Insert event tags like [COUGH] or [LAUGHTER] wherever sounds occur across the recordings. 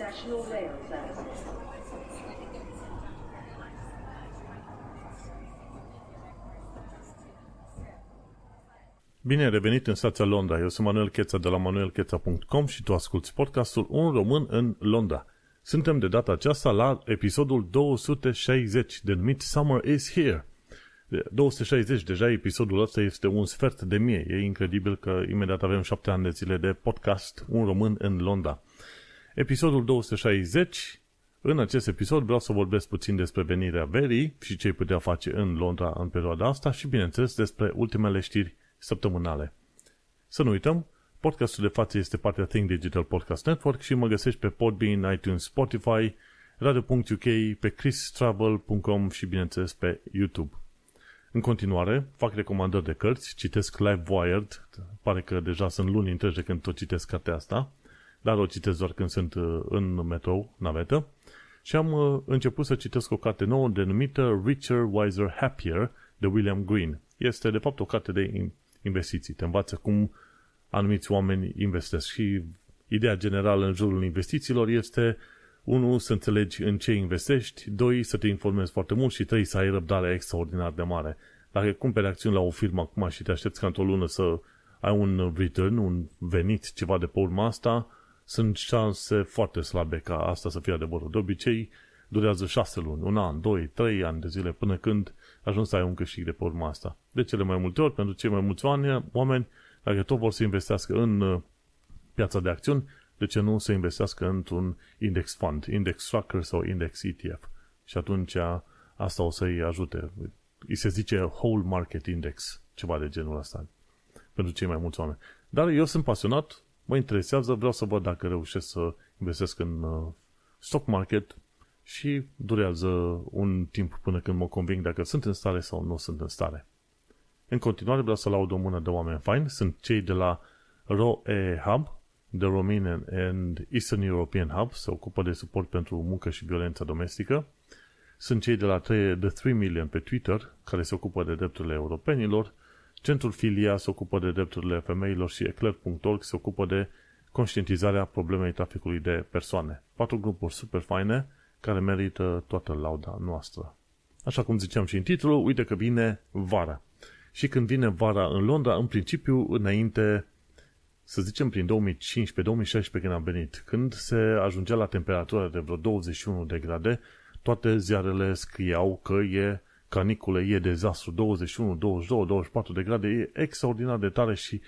National Rail Service. Bine ai revenit în stația Londra. Eu sunt Manuel Cheța de la manuelcheța.com și tu asculti podcastul Un român în Londra. Suntem de data aceasta la episodul 260, denumit Summer is Here. 260, deja episodul ăsta este un sfert de mie. E incredibil că imediat avem șapte ani de zile de podcast Un român în Londra. Episodul 260, în acest episod vreau să vorbesc puțin despre venirea verii și ce putea face în Londra în perioada asta și, bineînțeles, despre ultimele știri săptămânale. Să nu uităm, podcastul de față este partea Think Digital Podcast Network și mă găsești pe Podbean, iTunes, Spotify, radio.uk, pe christravel.com și, bineînțeles, pe YouTube. În continuare, fac recomandări de cărți, citesc Live Wired, pare că deja sunt luni întregi de când tot citesc cartea asta, dar o citesc doar când sunt uh, în metrou, navetă, și am uh, început să citesc o carte nouă denumită Richer, Wiser, Happier de William Green. Este, de fapt, o carte de investiții. Te învață cum anumiți oameni investesc și ideea generală în jurul investițiilor este unu, să înțelegi în ce investești, doi, să te informezi foarte mult și trei, să ai răbdare extraordinar de mare. Dacă cumperi acțiuni la o firmă acum și te aștepți ca într-o lună să ai un return, un venit, ceva de pe urma asta, sunt șanse foarte slabe ca asta să fie adevărul. De obicei, durează șase luni, un an, doi, trei ani de zile, până când ajungi să ai un câștig de pe urma asta. De cele mai multe ori, pentru cei mai mulți oameni, oameni, dacă tot vor să investească în uh, piața de acțiuni, de ce nu să investească într-un index fund, index tracker sau index ETF? Și atunci asta o să-i ajute. Îi se zice whole market index, ceva de genul ăsta, pentru cei mai mulți oameni. Dar eu sunt pasionat, mă interesează, vreau să văd dacă reușesc să investesc în uh, stock market și durează un timp până când mă conving dacă sunt în stare sau nu sunt în stare. În continuare vreau să laud o mână de oameni faini, sunt cei de la ROE Hub, The Romanian and Eastern European Hub, se ocupă de suport pentru muncă și violența domestică. Sunt cei de la 3, The 3 Million pe Twitter, care se ocupă de drepturile europenilor. Centrul Filia se ocupă de drepturile femeilor și Eclair.org se ocupă de conștientizarea problemei traficului de persoane. Patru grupuri super faine care merită toată lauda noastră. Așa cum ziceam și în titlu, uite că vine vara. Și când vine vara în Londra, în principiu, înainte, să zicem prin 2015-2016 când am venit, când se ajungea la temperatura de vreo 21 de grade, toate ziarele scriau că e canicule, e dezastru, 21, 22, 24 de grade, e extraordinar de tare și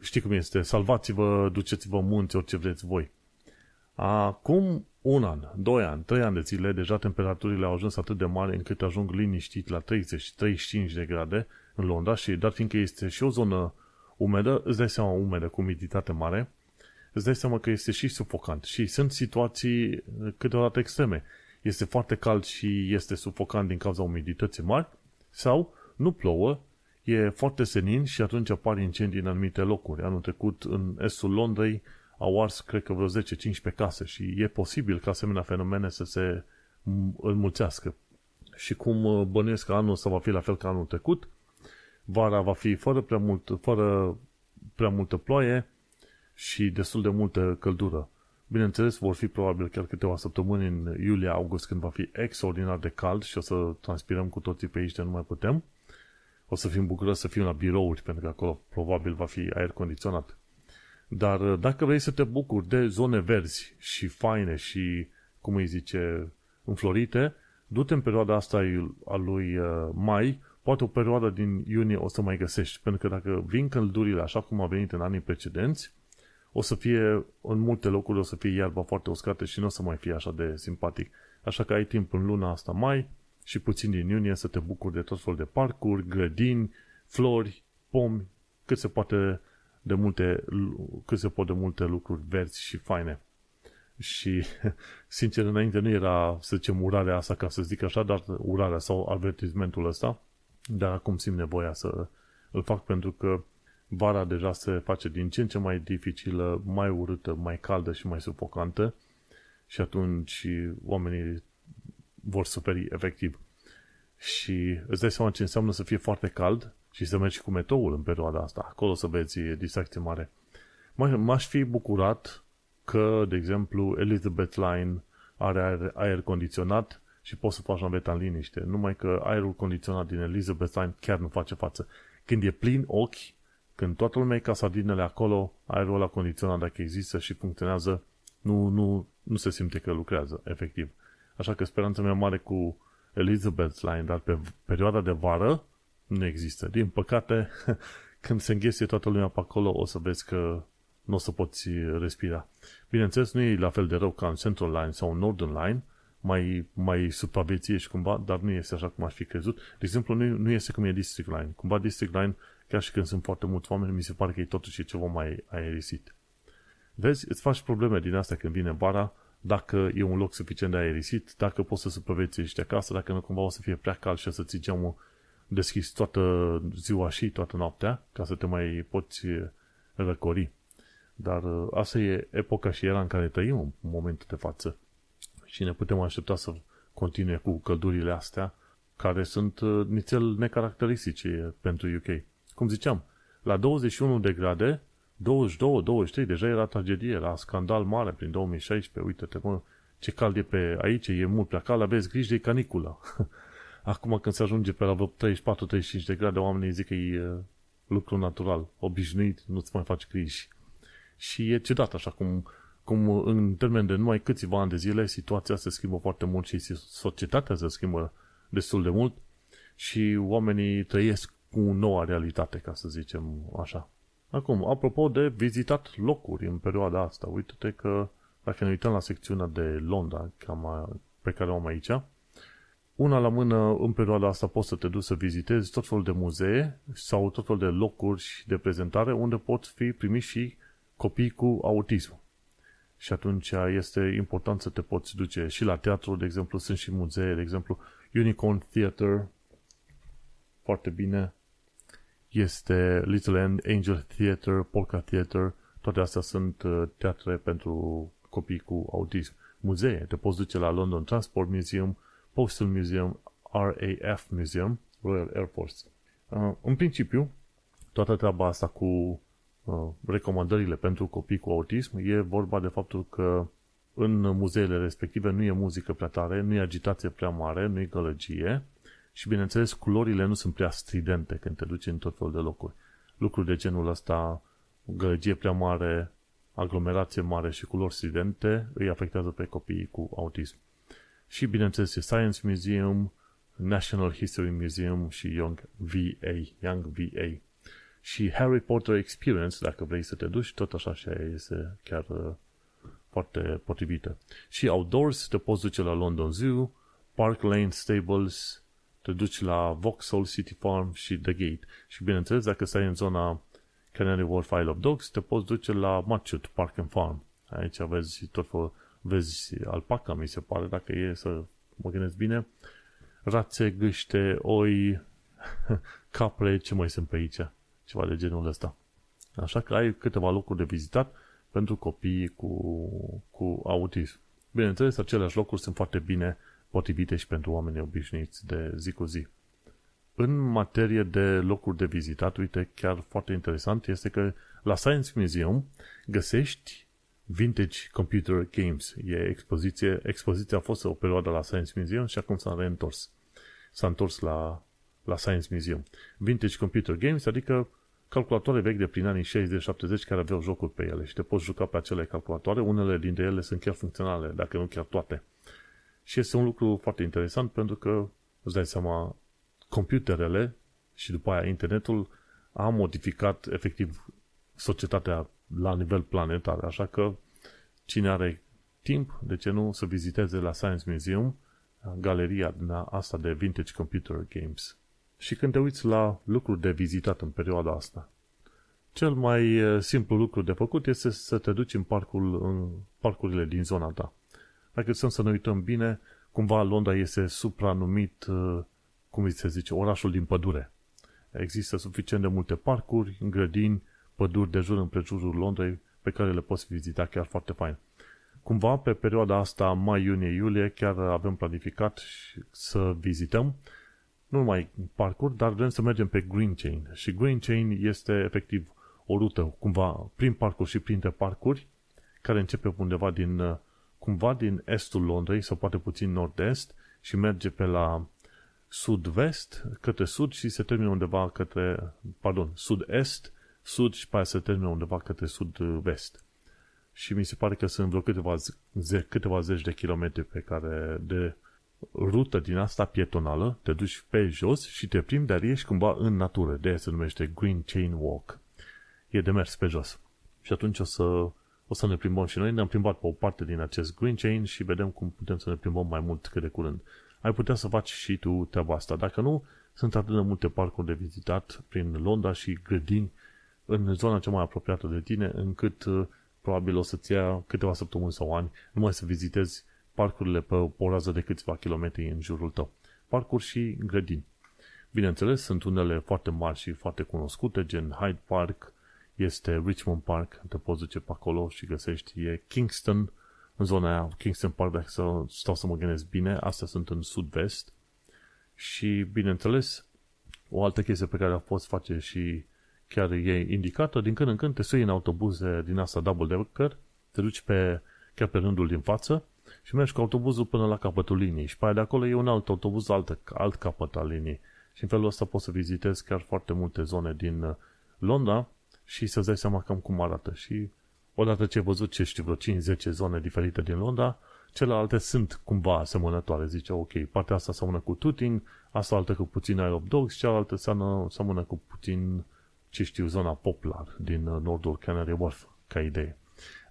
știi cum este, salvați-vă, duceți-vă munți, orice vreți voi. Acum un an, doi ani, trei ani de zile, deja temperaturile au ajuns atât de mari încât ajung liniștit la 30-35 de grade în Londra și, dar fiindcă este și o zonă umedă, îți dai seama umedă, cu umiditate mare, îți dai seama că este și sufocant. Și sunt situații câteodată extreme. Este foarte cald și este sufocant din cauza umidității mari sau nu plouă, e foarte senin și atunci apar incendii în anumite locuri. Anul trecut în estul Londrei au ars, cred că vreo 10-15 case și e posibil ca asemenea fenomene să se înmulțească. Și cum uh, bănuiesc că anul ăsta va fi la fel ca anul trecut, vara va fi fără prea, mult, fără prea multă ploaie și destul de multă căldură. Bineînțeles, vor fi probabil chiar câteva săptămâni în iulie-august când va fi extraordinar de cald și o să transpirăm cu toții pe aici de nu mai putem. O să fim bucuroși să fim la birouri, pentru că acolo probabil va fi aer condiționat. Dar uh, dacă vrei să te bucuri de zone verzi și faine și, cum îi zice, înflorite, du-te în perioada asta a lui uh, mai, poate o perioadă din iunie o să mai găsești, pentru că dacă vin căldurile așa cum a venit în anii precedenți, o să fie, în multe locuri o să fie iarba foarte uscată și nu o să mai fie așa de simpatic. Așa că ai timp în luna asta mai și puțin din iunie să te bucuri de tot felul de parcuri, grădini, flori, pomi, cât se poate de multe, cât se pot de multe lucruri verzi și faine. Și, [LAUGHS] sincer, înainte nu era, să zicem, urarea asta, ca să zic așa, dar urarea sau avertizmentul ăsta, dar acum simt nevoia să îl fac pentru că vara deja se face din ce în ce mai dificilă, mai urâtă, mai caldă și mai sufocantă și atunci oamenii vor suferi efectiv. Și îți dai seama ce înseamnă să fie foarte cald și să mergi cu metoul în perioada asta. Acolo să vezi distracție mare. M-aș fi bucurat că, de exemplu, Elizabeth Line are aer, aer condiționat și poți să faci naveta în liniște. Numai că aerul condiționat din Elizabeth Line chiar nu face față. Când e plin ochi, când toată lumea e ca sardinele acolo, aerul ăla condiționat, dacă există și funcționează, nu, nu, nu se simte că lucrează, efectiv. Așa că speranța mea mare cu Elizabeth Line, dar pe perioada de vară nu există. Din păcate, [LAUGHS] când se înghesie toată lumea pe acolo, o să vezi că nu o să poți respira. Bineînțeles, nu e la fel de rău ca în Central Line sau în Northern Line, mai, mai supraviețuiești cumva, dar nu este așa cum aș fi crezut. De exemplu, nu, nu este cum e District Line. Cumva District Line, chiar și când sunt foarte mulți oameni, mi se pare că e totuși ceva mai aerisit. Vezi, îți faci probleme din asta când vine vara, dacă e un loc suficient de aerisit, dacă poți să supraviețuiești acasă, dacă nu cumva o să fie prea cald și o să ți geamul deschis toată ziua și toată noaptea, ca să te mai poți răcori. Dar uh, asta e epoca și era în care trăim în momentul de față. Și ne putem aștepta să continue cu căldurile astea, care sunt uh, nițel necaracteristice pentru UK. Cum ziceam, la 21 de grade, 22, 23, deja era tragedie, era scandal mare prin 2016, uite-te mă, ce cald e pe aici, e mult prea cald, aveți grijă de caniculă. [LAUGHS] Acum când se ajunge pe la 34-35 de grade, oamenii zic că e uh, lucru natural, obișnuit, nu-ți mai faci griji. Și e ciudat așa cum, cum în termen de numai câțiva ani de zile situația se schimbă foarte mult și societatea se schimbă destul de mult și oamenii trăiesc cu noua realitate, ca să zicem așa. Acum, apropo de vizitat locuri în perioada asta, uite-te că dacă ne uităm la secțiunea de Londra cam pe care o am aici, una la mână, în perioada asta poți să te duci să vizitezi tot felul de muzee sau tot felul de locuri de prezentare unde pot fi primiți și copii cu autism. Și atunci este important să te poți duce și la teatru, de exemplu, sunt și muzee, de exemplu, Unicorn Theatre, foarte bine, este Little Angel Theatre, Polka Theatre, toate astea sunt uh, teatre pentru copii cu autism. Muzee, te poți duce la London Transport Museum, Postal Museum, RAF Museum, Royal Air Force. Uh, în principiu, toată treaba asta cu uh, recomandările pentru copii cu autism e vorba de faptul că în muzeele respective nu e muzică prea tare, nu e agitație prea mare, nu e gălăgie și, bineînțeles, culorile nu sunt prea stridente când te duci în tot felul de locuri. Lucruri de genul ăsta, gălăgie prea mare, aglomerație mare și culori stridente îi afectează pe copiii cu autism. Și, bineînțeles, e Science Museum, National History Museum și Young VA, Young VA. Și Harry Potter Experience, dacă vrei să te duci, tot așa și este chiar uh, foarte potrivită. Și outdoors te poți duce la London Zoo, Park Lane Stables, te duci la Vauxhall City Farm și The Gate. Și bineînțeles, dacă stai în zona Canary Wharf Isle of Dogs, te poți duce la Matchut Park and Farm. Aici vezi tot felul, vezi alpaca, mi se pare, dacă e să mă gândesc bine, rațe, gâște, oi, [LAUGHS] capre, ce mai sunt pe aici? Ceva de genul ăsta. Așa că ai câteva locuri de vizitat pentru copii cu, cu autism. Bineînțeles, aceleași locuri sunt foarte bine potrivite și pentru oamenii obișnuiți de zi cu zi. În materie de locuri de vizitat, uite, chiar foarte interesant este că la Science Museum găsești vintage computer games. E expoziție, expoziția a fost o perioadă la Science Museum și acum s-a reîntors. S-a întors la, la Science Museum. Vintage computer games, adică calculatoare vechi de prin anii 60-70 care aveau jocuri pe ele și te poți juca pe acele calculatoare. Unele dintre ele sunt chiar funcționale, dacă nu chiar toate. Și este un lucru foarte interesant pentru că, îți dai seama, computerele și după aia internetul a modificat efectiv societatea la nivel planetar. Așa că cine are timp, de ce nu, să viziteze la Science Museum galeria din asta de vintage computer games. Și când te uiți la lucruri de vizitat în perioada asta, cel mai eh, simplu lucru de făcut este să te duci în, parcul, în parcurile din zona ta. Dacă sunt să ne uităm bine, cumva Londra este supranumit, uh, cum îi se zice, orașul din pădure. Există suficient de multe parcuri, grădini, păduri de jur împrejurul Londrei pe care le poți vizita chiar foarte fain. Cumva pe perioada asta, mai, iunie, iulie, chiar avem planificat să vizităm nu numai parcuri, dar vrem să mergem pe Green Chain. Și Green Chain este efectiv o rută, cumva, prin parcuri și printre parcuri, care începe undeva din, uh, cumva din estul Londrei sau poate puțin nord-est și merge pe la sud-vest către sud și se termină undeva către, pardon, sud-est, sud și pe aia se termină undeva către sud-vest. Și mi se pare că sunt vreo câteva, ze, câteva zeci de kilometri pe care de rută din asta pietonală, te duci pe jos și te plimbi, dar ești cumva în natură. De aia se numește Green Chain Walk. E de mers pe jos. Și atunci o să, o să ne plimbăm și noi. Ne-am plimbat pe o parte din acest Green Chain și vedem cum putem să ne plimbăm mai mult cât de curând. Ai putea să faci și tu treaba asta. Dacă nu, sunt atât de multe parcuri de vizitat prin Londra și grădini în zona cea mai apropiată de tine, încât uh, probabil o să-ți ia câteva săptămâni sau ani numai să vizitezi parcurile pe o rază de câțiva kilometri în jurul tău. Parcuri și grădini. Bineînțeles, sunt unele foarte mari și foarte cunoscute, gen Hyde Park, este Richmond Park, te poți duce pe acolo și găsești, e Kingston, în zona aia, Kingston Park, dacă să stau să mă gândesc bine, astea sunt în sud-vest. Și, bineînțeles, o altă chestie pe care o poți face și chiar e indicată, din când în când te sui în autobuze din asta double decker, te duci pe, chiar pe rândul din față și mergi cu autobuzul până la capătul liniei. Și pe aia de acolo e un alt autobuz, alt, alt capăt al liniei. Și în felul ăsta poți să vizitezi chiar foarte multe zone din uh, Londra și să-ți dai seama cam cum arată. Și odată ce ai văzut, ce știu, vreo 5-10 zone diferite din Londra, celelalte sunt cumva asemănătoare. Zice, ok, partea asta seamănă cu Tooting, asta altă cu puțin Isle of Dogs, cealaltă seamănă, seamănă cu puțin, ce știu, zona Poplar din uh, nordul Canary Wharf, ca idee.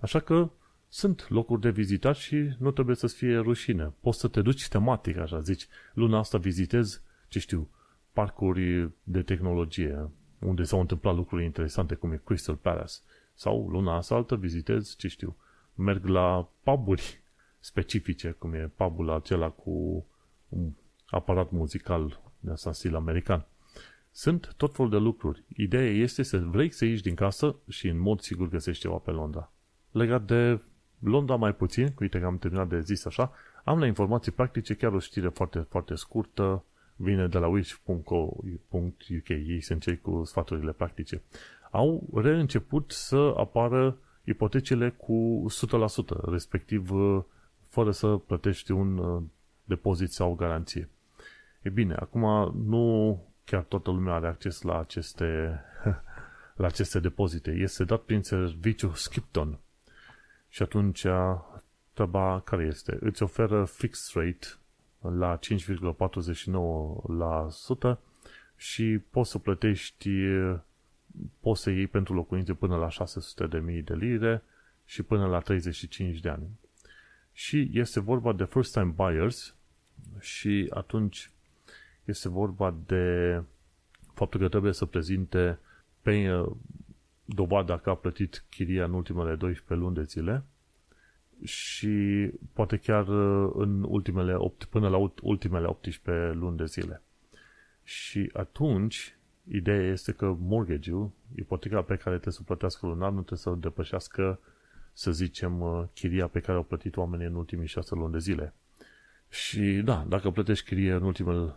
Așa că sunt locuri de vizitat și nu trebuie să-ți fie rușine. Poți să te duci tematic, așa, zici, luna asta vizitez, ce știu, parcuri de tehnologie, unde s-au întâmplat lucruri interesante, cum e Crystal Palace. Sau luna asta altă vizitez, ce știu, merg la puburi specifice, cum e pubul acela cu un aparat muzical de asta stil american. Sunt tot felul de lucruri. Ideea este să vrei să ieși din casă și în mod sigur găsești ceva pe Londra. Legat de Londra mai puțin, uite că am terminat de zis așa, am la informații practice chiar o știre foarte, foarte scurtă, vine de la wish.co.uk, ei sunt cei cu sfaturile practice. Au reînceput să apară ipotecile cu 100%, respectiv fără să plătești un uh, depozit sau o garanție. E bine, acum nu chiar toată lumea are acces la aceste, [LAUGHS] la aceste depozite. Este dat prin serviciul Skipton, și atunci treaba care este? Îți oferă fixed rate la 5,49% și poți să plătești, poți să iei pentru locuințe până la 600.000 de lire și până la 35 de ani. Și este vorba de first time buyers și atunci este vorba de faptul că trebuie să prezinte pe dovada că a plătit chiria în ultimele 12 luni de zile și poate chiar uh, în ultimele 8, până la ultimele 18 luni de zile. Și atunci, ideea este că mortgage-ul, ipoteca pe care trebuie să o plătească lunar, nu trebuie să depășească, să zicem, uh, chiria pe care au plătit oamenii în ultimii 6 luni de zile. Și da, dacă plătești chirie în ultimele,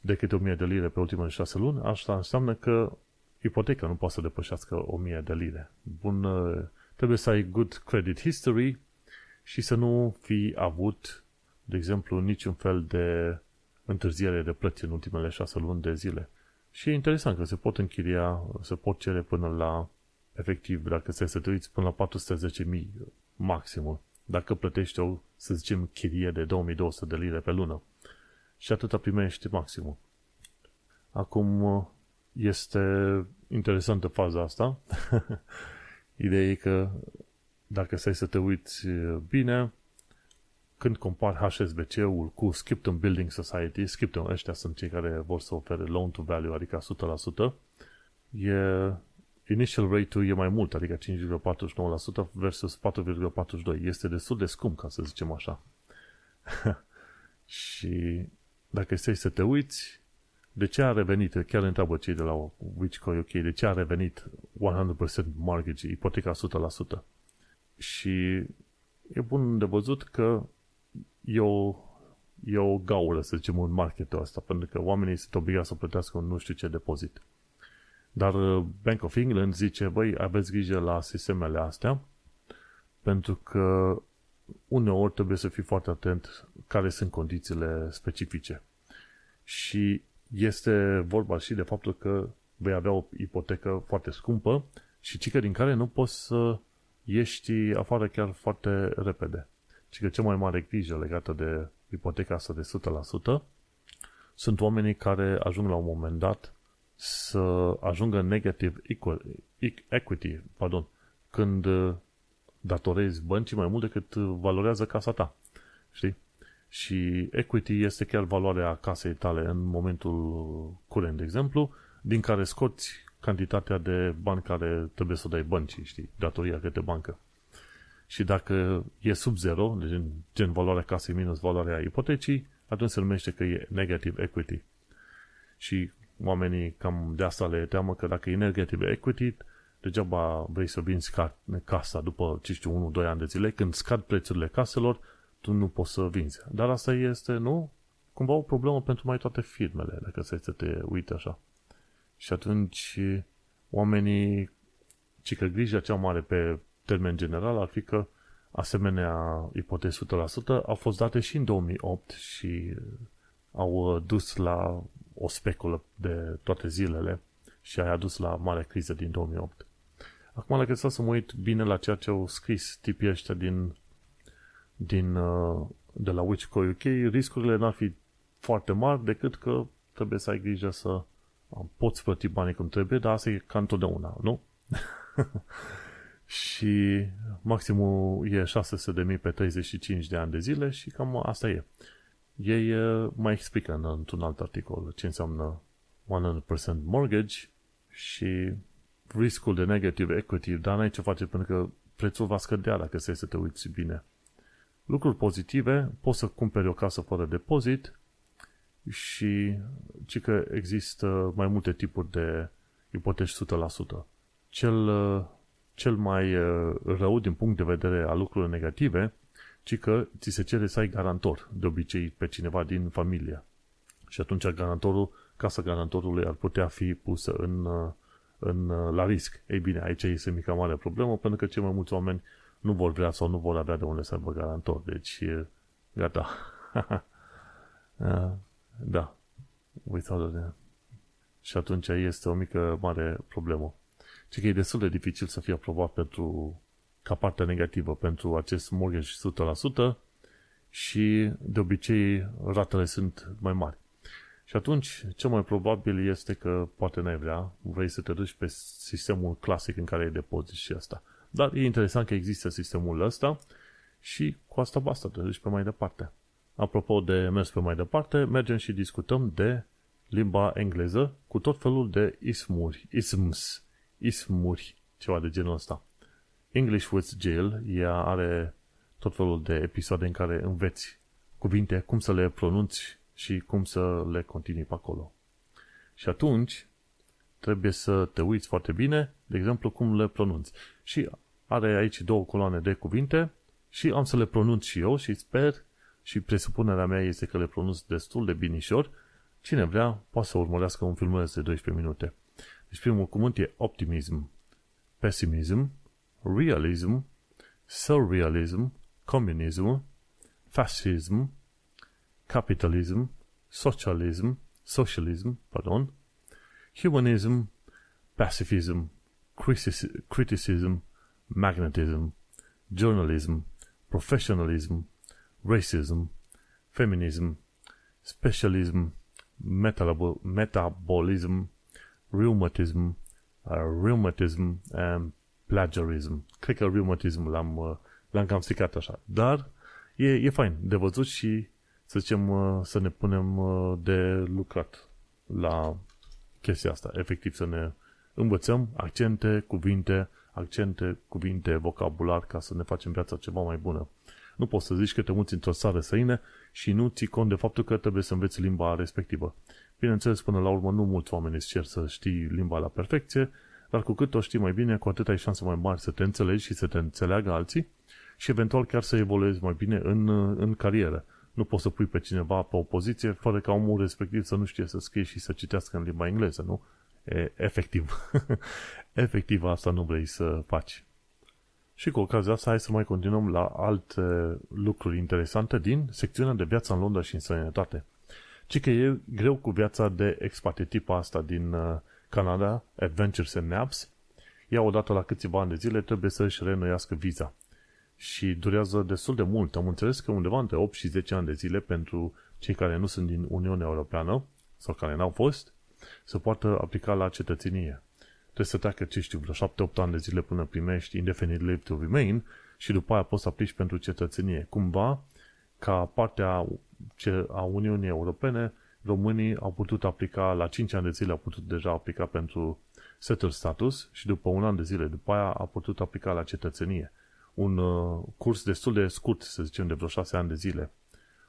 de câte 1000 de lire pe ultimele 6 luni, asta înseamnă că ipoteca nu poate să depășească 1000 de lire. Bun, uh, trebuie să ai good credit history și să nu fi avut, de exemplu, niciun fel de întârziere de plăți în ultimele 6 luni de zile. Și e interesant că se pot închiria, se pot cere până la, efectiv, dacă se să te uiți, până la 410.000 maximul. Dacă plătești o, să zicem, chirie de 2200 de lire pe lună. Și atâta primești maximul. Acum, este interesantă faza asta. [LAUGHS] Ideea e că dacă stai să te uiți bine, când compar HSBC-ul cu Skipton Building Society, Skipton ăștia sunt cei care vor să ofere loan to value, adică 100%, e, initial rate-ul e mai mult, adică 5,49% versus 4,42%. Este destul de scump, ca să zicem așa. [LAUGHS] și dacă stai să te uiți, de ce a revenit, chiar întreabă cei de la Wichco UK, de ce a revenit 100% mortgage, ipoteca 100%? Și e bun de văzut că e o, e o gaură, să zicem, în marketul ăsta, pentru că oamenii sunt obligați să plătească un nu știu ce depozit. Dar uh, Bank of England zice, băi, aveți grijă la sistemele astea, pentru că uneori trebuie să fii foarte atent care sunt condițiile specifice. Și este vorba și de faptul că vei avea o ipotecă foarte scumpă și cică din care nu poți să ieși afară chiar foarte repede. Și că cea mai mare grijă legată de ipoteca asta de 100% sunt oamenii care ajung la un moment dat să ajungă negative equity, pardon, când datorezi băncii mai mult decât valorează casa ta. Știi? Și equity este chiar valoarea casei tale în momentul curent, de exemplu, din care scoți cantitatea de bani care trebuie să o dai băncii, știi, datoria către bancă. Și dacă e sub zero, gen, gen valoarea casei minus valoarea ipotecii, atunci se numește că e negative equity. Și oamenii cam de asta le teamă că dacă e negative equity, degeaba vrei să vinzi ca, casa după, ce știu, 1-2 ani de zile, când scad prețurile caselor, tu nu poți să vinzi. Dar asta este, nu? Cumva o problemă pentru mai toate firmele, dacă să te uite așa. Și atunci oamenii, ci că grija cea mare pe termen general ar fi că asemenea ipotezi 100% au fost date și în 2008 și au dus la o speculă de toate zilele și a adus la mare criză din 2008. Acum, dacă să mă uit bine la ceea ce au scris tipii ăștia din, din, uh, de la Wichco UK, riscurile n-ar fi foarte mari decât că trebuie să ai grijă să poți plăti banii cum trebuie, dar asta e ca întotdeauna, nu? [LAUGHS] și maximul e 600.000 pe 35 de ani de zile și cam asta e. Ei uh, mai explică în, într-un alt articol ce înseamnă 100% mortgage și riscul de negative equity, dar n-ai ce face pentru că prețul va scădea dacă se să te uiți bine. Lucruri pozitive, poți să cumperi o casă fără depozit și ci că există mai multe tipuri de ipoteci 100%. Cel, cel mai uh, rău din punct de vedere al lucrurilor negative, ci că ți se cere să ai garantor, de obicei pe cineva din familie. Și atunci garantorul, casa garantorului ar putea fi pusă în, uh, în, uh, la risc. Ei bine, aici este mica mare problemă, pentru că cei mai mulți oameni nu vor vrea sau nu vor avea de unde să aibă garantor. Deci, gata. [LAUGHS] Da. Without a Și atunci este o mică mare problemă. Și că e destul de dificil să fie aprobat pentru ca parte negativă pentru acest mortgage 100% și de obicei ratele sunt mai mari. Și atunci, cel mai probabil este că poate n-ai vrea, vrei să te duci pe sistemul clasic în care ai depozit și asta. Dar e interesant că există sistemul ăsta și cu asta basta, te duci pe mai departe. Apropo de mers pe mai departe, mergem și discutăm de limba engleză cu tot felul de ismuri, isms, ismuri, ceva de genul ăsta. English with Jill, ea are tot felul de episoade în care înveți cuvinte, cum să le pronunți și cum să le continui pe acolo. Și atunci trebuie să te uiți foarte bine, de exemplu, cum le pronunți. Și are aici două coloane de cuvinte și am să le pronunț și eu și sper și presupunerea mea este că le pronunț destul de binișor, cine vrea poate să urmărească un filmuleț de 12 minute. Deci primul cuvânt e optimism, pessimism, realism, surrealism, communism, fascism, capitalism, socialism, socialism, pardon, humanism, pacifism, criticism, magnetism, journalism, professionalism, racism, feminism, specialism, metabolism, rheumatism, uh, rheumatism and plagiarism. Cred că rheumatism l-am, uh, l-am cam stricat așa. Dar e, e fain de văzut și să zicem uh, să ne punem uh, de lucrat la chestia asta. Efectiv să ne învățăm accente, cuvinte, accente, cuvinte, vocabular ca să ne facem viața ceva mai bună. Nu poți să zici că te muți într-o țară străină și nu ții cont de faptul că trebuie să înveți limba respectivă. Bineînțeles, până la urmă, nu mulți oameni îți cer să știi limba la perfecție, dar cu cât o știi mai bine, cu atât ai șanse mai mari să te înțelegi și să te înțeleagă alții și eventual chiar să evoluezi mai bine în, în carieră. Nu poți să pui pe cineva pe o poziție fără ca omul respectiv să nu știe să scrie și să citească în limba engleză, nu? E, efectiv. [LAUGHS] efectiv asta nu vrei să faci. Și cu ocazia asta hai să mai continuăm la alte lucruri interesante din secțiunea de viață în Londra și în sănătate. Ci că e greu cu viața de expat, tipa asta din uh, Canada, Adventures and Naps, ea odată la câțiva ani de zile trebuie să își reînnoiască viza. Și durează destul de mult. Am înțeles că undeva între 8 și 10 ani de zile pentru cei care nu sunt din Uniunea Europeană sau care n-au fost, să poată aplica la cetățenie. Trebuie să treacă, ce știu, vreo 7-8 ani de zile până primești indefinite leave to remain și după aia poți să aplici pentru cetățenie. Cumva, ca parte a, a Uniunii Europene, românii au putut aplica, la 5 ani de zile au putut deja aplica pentru settled status și după un an de zile după aia a putut aplica la cetățenie. Un uh, curs destul de scurt, să zicem, de vreo 6 ani de zile.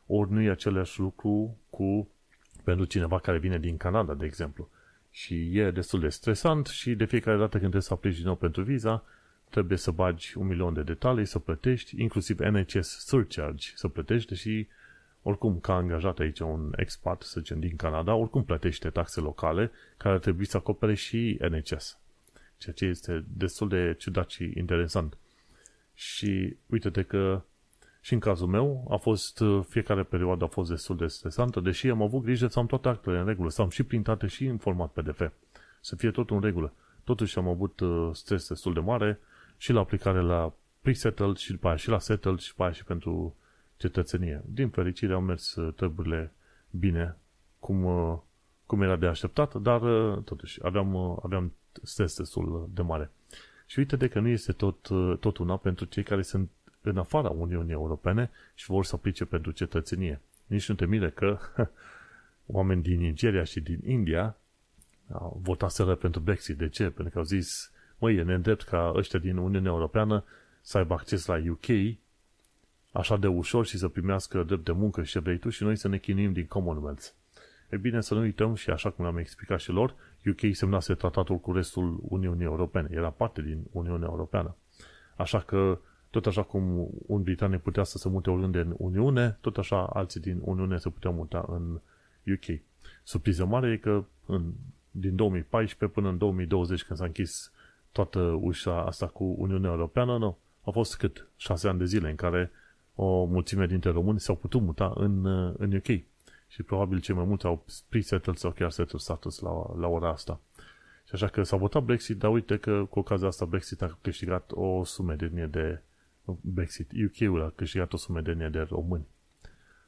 Ori nu e același lucru cu pentru cineva care vine din Canada, de exemplu. Și e destul de stresant și de fiecare dată când trebuie să aplici din nou pentru viza, trebuie să bagi un milion de detalii, să plătești, inclusiv NHS surcharge să plătești, deși oricum, ca angajat aici un expat, să zicem, din Canada, oricum plătește taxe locale care ar trebui să acopere și NHS. Ceea ce este destul de ciudat și interesant. Și uite-te că și în cazul meu a fost, fiecare perioadă a fost destul de stresantă, deși am avut grijă să am toate actele în regulă, să am și printate și în format PDF. Să fie tot în regulă. Totuși am avut uh, stres destul de mare și la aplicare la pre-settled și după aia și la settled și după aia și pentru cetățenie. Din fericire au mers uh, treburile bine, cum, uh, cum era de așteptat, dar uh, totuși aveam, aveam stres destul de mare. Și uite de că nu este tot, tot una pentru cei care sunt în afara Uniunii Europene și vor să aplice pentru cetățenie. Nici nu te mire că [LAUGHS] oameni din Nigeria și din India votaseră pentru Brexit. De ce? Pentru că au zis, măi, e nedrept ca ăștia din Uniunea Europeană să aibă acces la UK așa de ușor și să primească drept de muncă și ce vrei tu și noi să ne chinuim din Commonwealth. E bine să nu uităm și așa cum am explicat și lor, UK semnase tratatul cu restul Uniunii Europene. Era parte din Uniunea Europeană. Așa că, tot așa cum un britanic putea să se mute oriunde în Uniune, tot așa alții din Uniune se puteau muta în UK. Surpriză mare e că în, din 2014 până în 2020, când s-a închis toată ușa asta cu Uniunea Europeană, nu, a fost cât? Șase ani de zile în care o mulțime dintre români s-au putut muta în, în UK. Și probabil cei mai mulți au pre-settled sau chiar settled status la, la ora asta. Și așa că s-a votat Brexit, dar uite că cu ocazia asta Brexit a câștigat o sumedenie de Brexit. UK-ul a câștigat o sumedenie de români.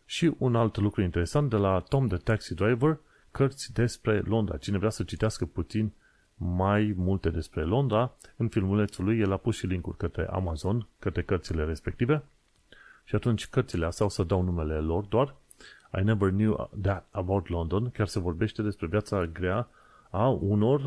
Și un alt lucru interesant de la Tom the Taxi Driver, cărți despre Londra. Cine vrea să citească puțin mai multe despre Londra, în filmulețul lui el a pus și linkuri către Amazon, către cărțile respective și atunci cărțile astea o să dau numele lor doar. I never knew that about London. Chiar se vorbește despre viața grea a unor,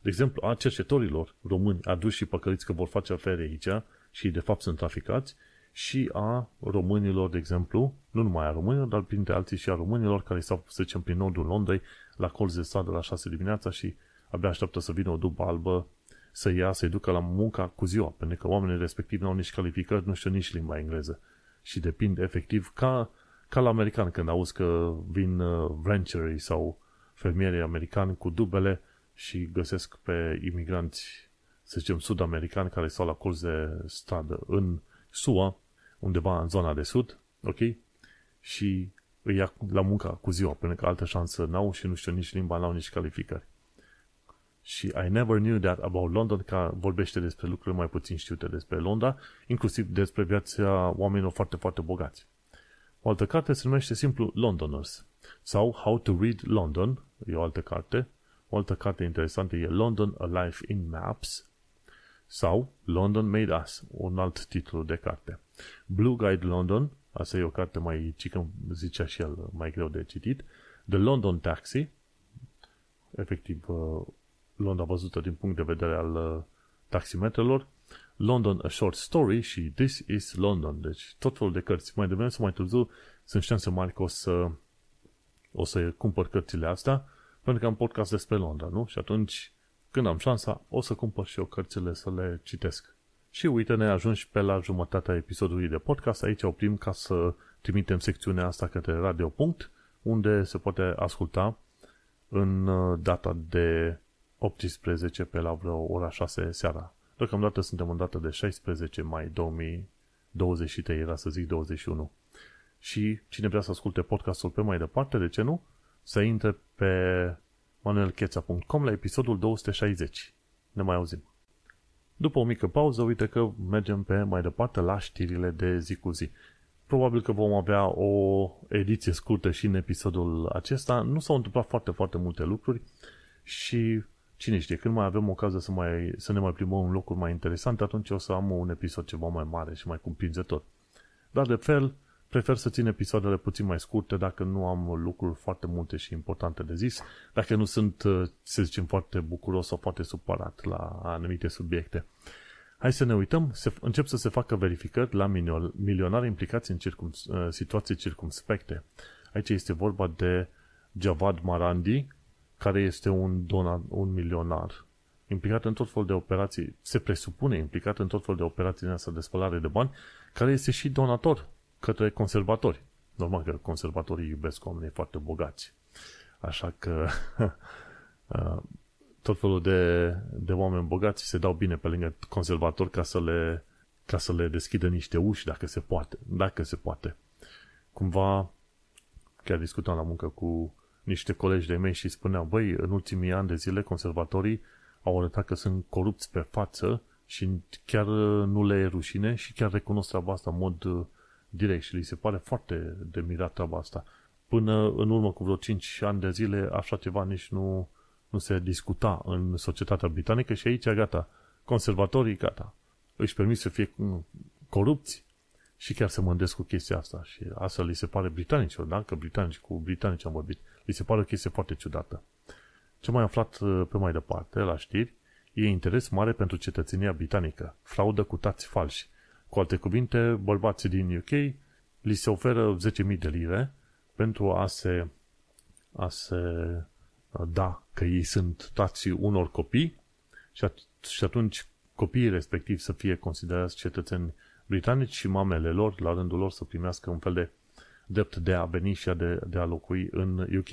de exemplu, a cercetorilor români aduși și păcăliți că vor face afere aici și de fapt sunt traficați și a românilor, de exemplu, nu numai a românilor, dar printre alții și a românilor care stau, să zicem, prin nordul Londrei, la colț de stradă la 6 dimineața și abia așteaptă să vină o după albă să ia, să-i ducă la munca cu ziua, pentru că oamenii respectivi nu au nici calificări, nu știu nici limba engleză. Și depind efectiv ca, ca la american când auzi că vin uh, rancherii sau fermierii americani cu dubele și găsesc pe imigranți, să zicem, sud-americani care stau la colț de stradă în SUA, undeva în zona de sud, ok? Și îi ia la munca cu ziua, pentru că altă șansă n-au și nu știu nici limba, n-au nici calificări. Și I never knew that about London, ca vorbește despre lucruri mai puțin știute despre Londra, inclusiv despre viața oamenilor foarte, foarte bogați. O altă carte se numește simplu Londoners sau How to Read London, e o altă carte. O altă carte interesantă e London A Life in Maps sau London Made Us, un alt titlu de carte. Blue Guide London, asta e o carte mai, cică zicea și el, mai greu de citit. The London Taxi, efectiv uh, Londra văzută din punct de vedere al uh, taximetrelor, London A Short Story și This is London. Deci tot felul de cărți. Mai devreme sau mai târziu sunt șanse mari că o să, o să cumpăr cărțile astea pentru că am podcast despre Londra, nu? Și atunci, când am șansa, o să cumpăr și eu cărțile să le citesc. Și uite, ne ajungi pe la jumătatea episodului de podcast. Aici oprim ca să trimitem secțiunea asta către Radio. unde se poate asculta în uh, data de 18 pe la vreo ora 6 seara. Deocamdată suntem în data de 16 mai 2023, era să zic 21. Și cine vrea să asculte podcastul pe mai departe, de ce nu? Să intre pe manuelcheța.com la episodul 260. Ne mai auzim. După o mică pauză, uite că mergem pe mai departe la știrile de zi cu zi. Probabil că vom avea o ediție scurtă și în episodul acesta. Nu s-au întâmplat foarte, foarte multe lucruri și cine știe, când mai avem ocazia să, mai, să ne mai plimbăm în locuri mai interesante, atunci o să am un episod ceva mai mare și mai cumprinzător. Dar de fel, prefer să țin episoadele puțin mai scurte dacă nu am lucruri foarte multe și importante de zis, dacă nu sunt, să zicem, foarte bucuros sau foarte supărat la anumite subiecte. Hai să ne uităm, se, încep să se facă verificări la milionari implicați în circum, situații circumspecte. Aici este vorba de Javad Marandi, care este un, donat, un milionar implicat în tot felul de operații, se presupune implicat în tot felul de operații din asta de spălare de bani, care este și donator către conservatori. Normal că conservatorii iubesc oamenii foarte bogați. Așa că [LAUGHS] uh, tot felul de, de oameni bogați se dau bine pe lângă conservatori ca să le, ca să le deschidă niște uși dacă se poate. Dacă se poate. Cumva, chiar discutam la muncă cu niște colegi de mei și spuneau, băi, în ultimii ani de zile conservatorii au arătat că sunt corupți pe față și chiar nu le e rușine și chiar recunosc treaba asta în mod uh, direct și li se pare foarte de mirat treaba asta. Până în urmă cu vreo 5 ani de zile așa ceva nici nu, nu se discuta în societatea britanică și aici gata, conservatorii gata, își permit să fie corupți și chiar se mândesc cu chestia asta și asta li se pare britanicilor, da? Că britanici cu britanici am vorbit. Li se pare o chestie foarte ciudată. Ce mai aflat uh, pe mai departe, la știri, e interes mare pentru cetățenia britanică, fraudă cu tați falși. Cu alte cuvinte, bărbații din UK li se oferă 10.000 de lire pentru a se, a se uh, da că ei sunt tații unor copii și, at- și atunci copiii respectiv să fie considerați cetățeni britanici și mamele lor, la rândul lor, să primească un fel de drept de a veni și de, de a locui în UK.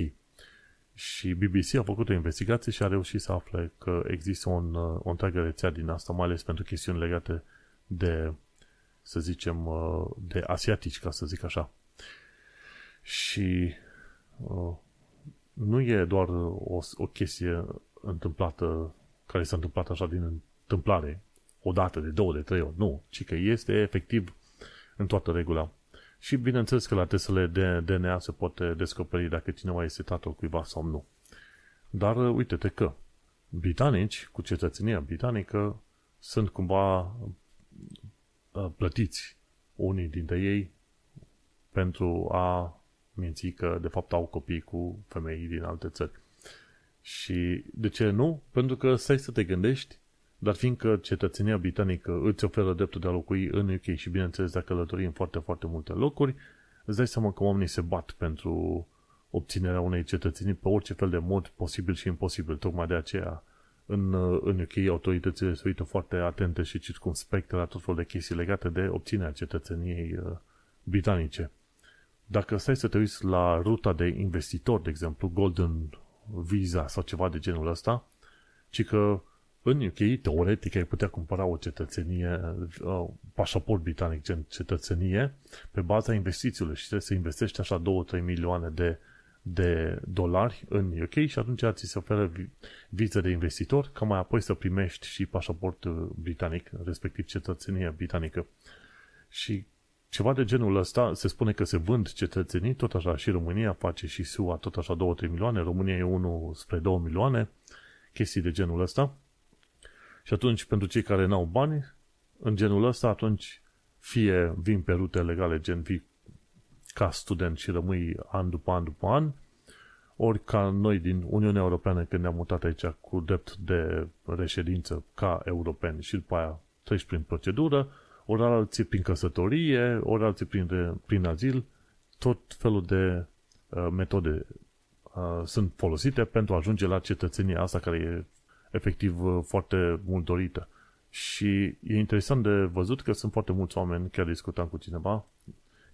Și BBC a făcut o investigație și a reușit să afle că există un, o întreagă rețea din asta, mai ales pentru chestiuni legate de, să zicem, de asiatici, ca să zic așa. Și uh, nu e doar o, o chestie întâmplată, care s-a întâmplat așa din întâmplare, o dată, de două, de trei ori, nu, ci că este efectiv în toată regula. Și bineînțeles că la testele de DNA se poate descoperi dacă cineva este tatăl cuiva sau nu. Dar uh, uite-te că britanici cu cetățenia britanică sunt cumva uh, plătiți unii dintre ei pentru a minți că de fapt au copii cu femei din alte țări. Și de ce nu? Pentru că stai să te gândești dar fiindcă cetățenia britanică îți oferă dreptul de a locui în UK și bineînțeles de a călători în foarte, foarte multe locuri, îți dai seama că oamenii se bat pentru obținerea unei cetățenii pe orice fel de mod posibil și imposibil. Tocmai de aceea în, în UK autoritățile se uită foarte atente și circumspecte la tot felul de chestii legate de obținerea cetățeniei uh, britanice. Dacă stai să te uiți la ruta de investitor, de exemplu, Golden Visa sau ceva de genul ăsta, ci că în UK, teoretic, ai putea cumpăra o cetățenie, uh, pașaport britanic, gen cetățenie, pe baza investițiilor și trebuie să investești așa 2-3 milioane de, de dolari în UK și atunci ți se oferă viză de investitor, ca mai apoi să primești și pașaport uh, britanic, respectiv cetățenie britanică. Și ceva de genul ăsta, se spune că se vând cetățenii, tot așa și România face și SUA tot așa 2-3 milioane, România e 1 spre 2 milioane, chestii de genul ăsta. Și atunci, pentru cei care n-au bani, în genul ăsta, atunci fie vin pe rute legale, gen vii ca student și rămâi an după an după an, ori ca noi din Uniunea Europeană când ne-am mutat aici cu drept de reședință ca europeni și după aia treci prin procedură, ori alții prin căsătorie, ori alții prin, prin azil, tot felul de uh, metode uh, sunt folosite pentru a ajunge la cetățenia asta care e efectiv uh, foarte mult dorită. Și e interesant de văzut că sunt foarte mulți oameni, chiar discutam cu cineva,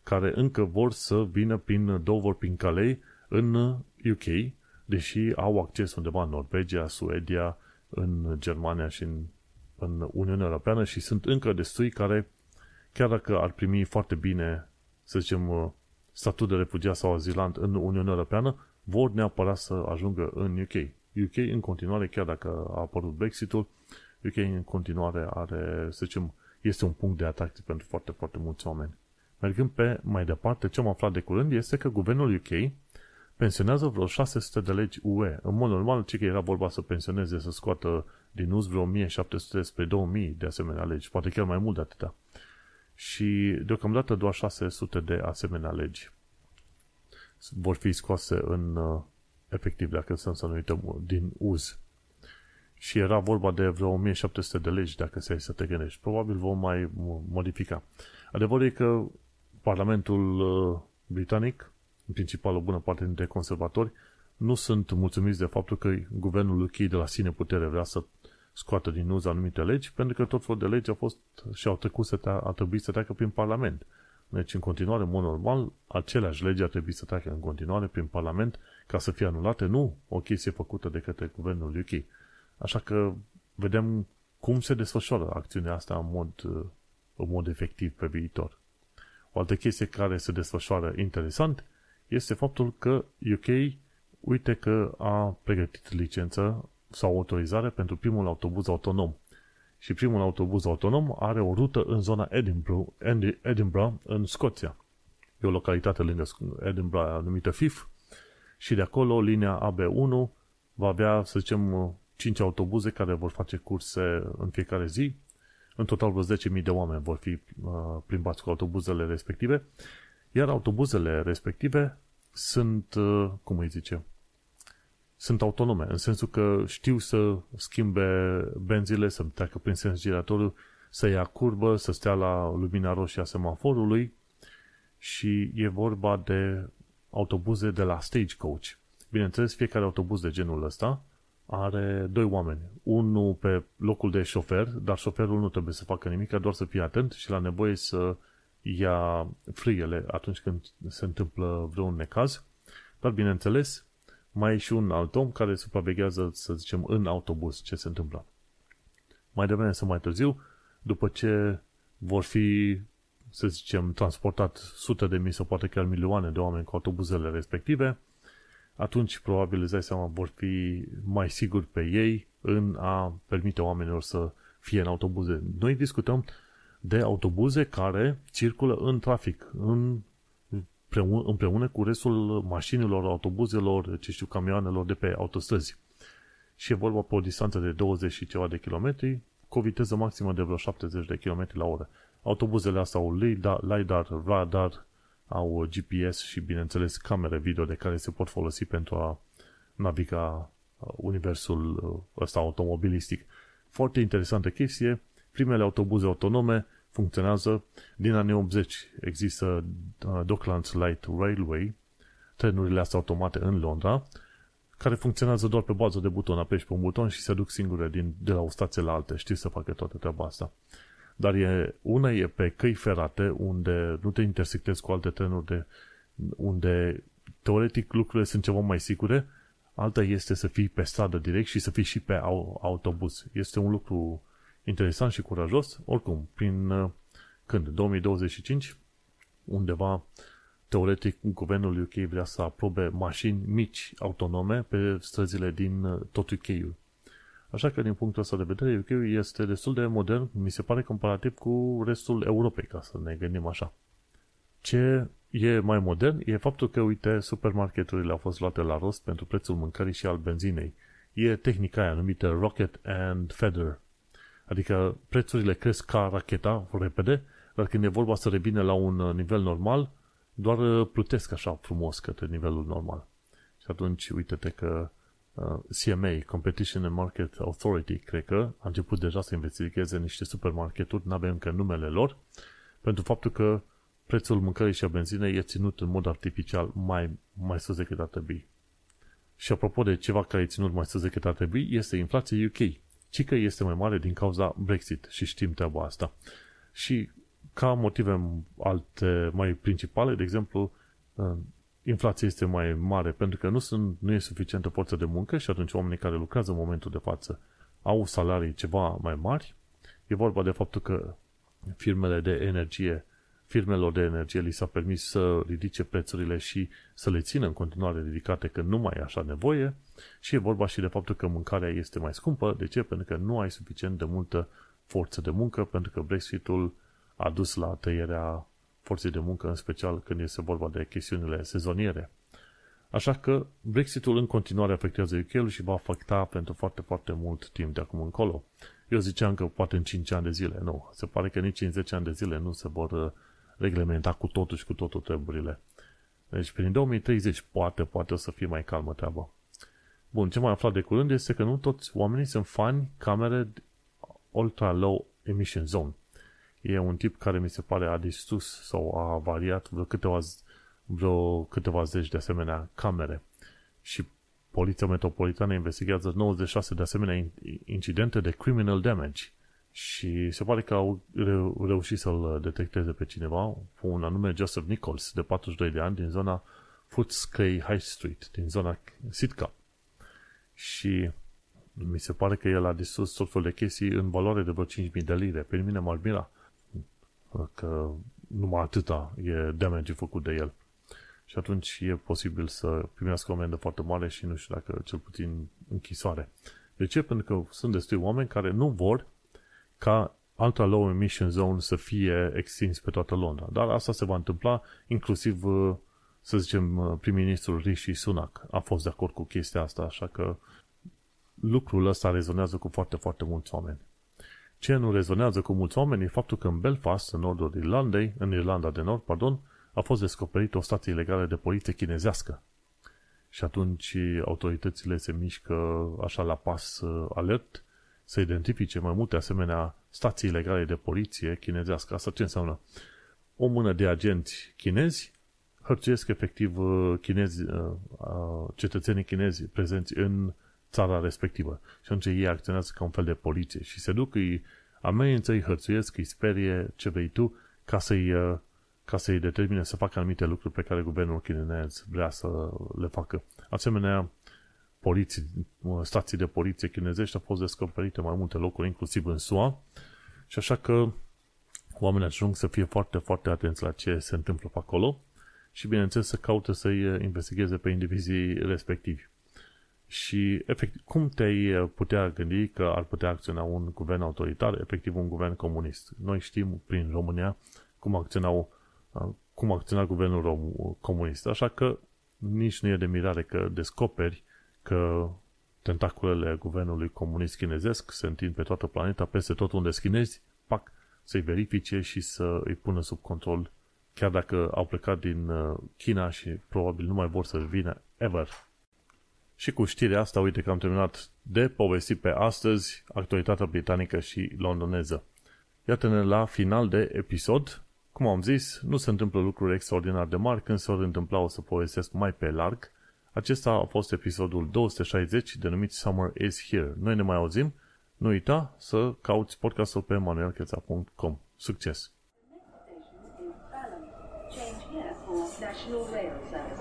care încă vor să vină prin Dover, prin Calais, în UK, deși au acces undeva în Norvegia, Suedia, în Germania și în în Uniunea Europeană și sunt încă destui care, chiar dacă ar primi foarte bine, să zicem, statut de refugiat sau azilant în Uniunea Europeană, vor neapărat să ajungă în UK. UK în continuare, chiar dacă a apărut Brexitul, UK în continuare are, să zicem, este un punct de atracție pentru foarte, foarte mulți oameni. Mergând pe mai departe, ce am aflat de curând este că guvernul UK pensionează vreo 600 de legi UE. În mod normal, ce că era vorba să pensioneze, să scoată din uz vreo 1700 spre 2000 de asemenea legi, poate chiar mai mult de atâta. Și deocamdată doar 600 de asemenea legi vor fi scoase în uh, efectiv, dacă să nu uităm, din uz. Și era vorba de vreo 1700 de legi, dacă să să te gândești. Probabil vom mai modifica. Adevărul e că Parlamentul uh, Britanic, în principal o bună parte dintre conservatori, nu sunt mulțumiți de faptul că guvernul UK de la sine putere vrea să scoată din uz anumite legi, pentru că tot felul de legi au fost și au trecut să te, a trebuit să treacă prin Parlament. Deci, în continuare, în mod normal, aceleași legi ar trebui să treacă în continuare prin Parlament ca să fie anulate, nu o chestie făcută de către guvernul UK. Așa că vedem cum se desfășoară acțiunea asta în mod, în mod efectiv pe viitor. O altă chestie care se desfășoară interesant este faptul că UK uite că a pregătit licență sau autorizare pentru primul autobuz autonom. Și primul autobuz autonom are o rută în zona Edinburgh, Edinburgh în Scoția. E o localitate lângă Edinburgh numită Fife și de acolo linia AB1 va avea, să zicem, 5 autobuze care vor face curse în fiecare zi. În total vreo 10.000 de oameni vor fi uh, plimbați cu autobuzele respective, iar autobuzele respective sunt, uh, cum îi zice, sunt autonome, în sensul că știu să schimbe benzile, să treacă prin sens giratoriu, să ia curbă, să stea la lumina roșie a semaforului și e vorba de autobuze de la Stagecoach. Bineînțeles, fiecare autobuz de genul ăsta are doi oameni. Unul pe locul de șofer, dar șoferul nu trebuie să facă nimic, doar să fie atent și la nevoie să ia frâiele atunci când se întâmplă vreun necaz. Dar, bineînțeles, mai e și un alt om care supraveghează, să zicem, în autobuz ce se întâmplă. Mai devreme sau mai târziu, după ce vor fi, să zicem, transportat sute de mii sau poate chiar milioane de oameni cu autobuzele respective, atunci probabil îți dai seama vor fi mai siguri pe ei în a permite oamenilor să fie în autobuze. Noi discutăm de autobuze care circulă în trafic, în împreună cu restul mașinilor, autobuzelor, ce știu, camioanelor de pe autostrăzi. Și e vorba pe o distanță de 20 și ceva de kilometri, cu o viteză maximă de vreo 70 de km la oră. Autobuzele astea au LiDAR, radar, au GPS și, bineînțeles, camere video de care se pot folosi pentru a naviga uh, universul uh, ăsta automobilistic. Foarte interesantă chestie. Primele autobuze autonome funcționează din anii 80. Există uh, Docklands Light Railway, trenurile astea automate în Londra, care funcționează doar pe bază de buton. Apeși pe un buton și se duc singure din, de la o stație la alta. Știi să facă toată treaba asta. Dar e, una e pe căi ferate, unde nu te intersectezi cu alte trenuri, de, unde teoretic lucrurile sunt ceva mai sigure, alta este să fii pe stradă direct și să fii și pe autobuz. Este un lucru interesant și curajos, oricum, prin uh, când? 2025, undeva teoretic guvernul UK vrea să aprobe mașini mici autonome pe străzile din uh, tot UK-ul. Așa că din punctul ăsta de vedere UK este destul de modern, mi se pare comparativ cu restul Europei, ca să ne gândim așa. Ce e mai modern e faptul că, uite, supermarketurile au fost luate la rost pentru prețul mâncării și al benzinei. E tehnica aia numită Rocket and Feather. Adică prețurile cresc ca racheta, repede, dar când e vorba să revină la un uh, nivel normal, doar uh, plutesc așa frumos către nivelul normal. Și atunci, uite-te că uh, CMA, Competition and Market Authority, cred că a început deja să investigheze niște supermarketuri, nu avem încă numele lor, pentru faptul că prețul mâncării și a benzinei e ținut în mod artificial mai, mai sus decât ar trebui. Și apropo de ceva care e ținut mai sus decât ar trebui, este inflația UK ci că este mai mare din cauza Brexit și știm treaba asta. Și ca motive alte mai principale, de exemplu, uh, inflația este mai mare pentru că nu, sunt, nu e suficientă forță de muncă și atunci oamenii care lucrează în momentul de față au salarii ceva mai mari E vorba de faptul că firmele de energie, firmelor de energie li s-a permis să ridice prețurile și să le țină în continuare ridicate când nu mai e așa nevoie și e vorba și de faptul că mâncarea este mai scumpă. De ce? Pentru că nu ai suficient de multă forță de muncă, pentru că Brexitul a dus la tăierea forței de muncă, în special când este vorba de chestiunile sezoniere. Așa că Brexitul în continuare afectează UK-ul și va afecta pentru foarte, foarte mult timp de acum încolo. Eu ziceam că poate în 5 ani de zile, nu. Se pare că nici în 10 ani de zile nu se vor uh, reglementa cu totul și cu totul treburile. Deci prin 2030 poate, poate o să fie mai calmă treaba. Bun, ce mai aflat de curând este că nu toți oamenii sunt fani camere Ultra Low Emission Zone. E un tip care mi se pare a distrus sau a variat vreo câteva, vreo câteva zeci de asemenea camere. Și Poliția Metropolitană investigează 96 de asemenea incidente de criminal damage. Și se pare că au reu- reușit să-l detecteze pe cineva, un anume Joseph Nichols, de 42 de ani, din zona Footscray High Street, din zona Sitka. Și mi se pare că el a distrus tot felul de chestii în valoare de vreo 5.000 de lire. Pe mine m-ar mira că numai atâta e damage făcut de el. Și atunci e posibil să primească o amendă foarte mare și nu știu dacă cel puțin închisoare. De ce? Pentru că sunt destui oameni care nu vor ca Ultra Low Emission Zone să fie extins pe toată Londra. Dar asta se va întâmpla inclusiv, să zicem, prim-ministrul Rishi Sunak a fost de acord cu chestia asta, așa că lucrul ăsta rezonează cu foarte, foarte mulți oameni. Ce nu rezonează cu mulți oameni e faptul că în Belfast, în nordul Irlandei, în Irlanda de Nord, pardon, a fost descoperit o stație ilegală de poliție chinezească. Și atunci autoritățile se mișcă așa la pas uh, alert să identifice mai multe asemenea stații ilegale de poliție chinezească. Asta ce înseamnă? O mână de agenți chinezi hărțuiesc efectiv uh, chinezi, uh, cetățenii chinezi prezenți în țara respectivă. Și atunci ei acționează ca un fel de poliție și se duc, îi amenință, îi hărțuiesc, îi sperie, ce vrei tu, ca să-i, uh, ca să-i determine să facă anumite lucruri pe care guvernul chinez vrea să le facă. Asemenea, poliții, uh, stații de poliție chinezești au fost descoperite mai multe locuri, inclusiv în SUA, și așa că oamenii ajung să fie foarte, foarte atenți la ce se întâmplă pe acolo și, bineînțeles, să caute să-i uh, investigheze pe indivizii respectivi. Și, efectiv, cum te-ai putea gândi că ar putea acționa un guvern autoritar, efectiv un guvern comunist? Noi știm prin România cum acționau cum acționa guvernul comunist. Așa că nici nu e de mirare că descoperi că tentaculele guvernului comunist chinezesc se întind pe toată planeta, peste tot unde chinezi, pac, să-i verifice și să îi pună sub control, chiar dacă au plecat din uh, China și probabil nu mai vor să vină ever și cu știrea asta, uite că am terminat de povestit pe astăzi actualitatea britanică și londoneză. Iată-ne la final de episod. Cum am zis, nu se întâmplă lucruri extraordinar de mari, când se vor întâmpla o să povestesc mai pe larg. Acesta a fost episodul 260 denumit Summer is Here. Noi ne mai auzim. Nu uita să cauți podcastul pe manuelcheța.com. Succes! Change here for National Rail Service.